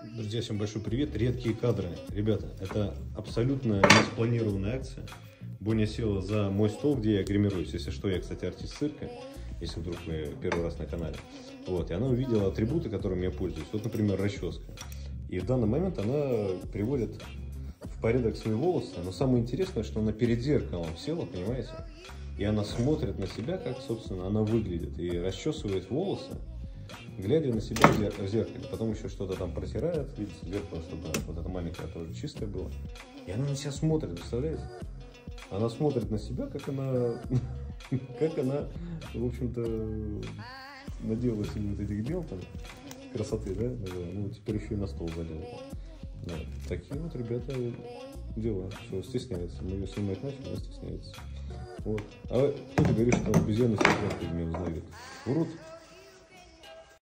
Друзья, всем большой привет. Редкие кадры. Ребята, это абсолютно не спланированная акция. Боня села за мой стол, где я гримируюсь. Если что, я, кстати, артист цирка, если вдруг мы первый раз на канале. Вот, и она увидела атрибуты, которыми я пользуюсь. Вот, например, расческа. И в данный момент она приводит в порядок свои волосы. Но самое интересное, что она перед зеркалом села, понимаете? И она смотрит на себя, как, собственно, она выглядит. И расчесывает волосы глядя на себя в зеркале. Потом еще что-то там протирает, видите, зеркало, чтобы вот это маленькое тоже чистое было. И она на себя смотрит, представляете? Она смотрит на себя, как она, как она, в общем-то, надела себе вот этих дел там, красоты, да, ну, теперь еще и на стол залезла. Да. Такие вот ребята дела, что стесняется. Мы ее снимать начали, она стесняется. Вот. А кто-то говорит, что обезьяны себя не узнают. Врут.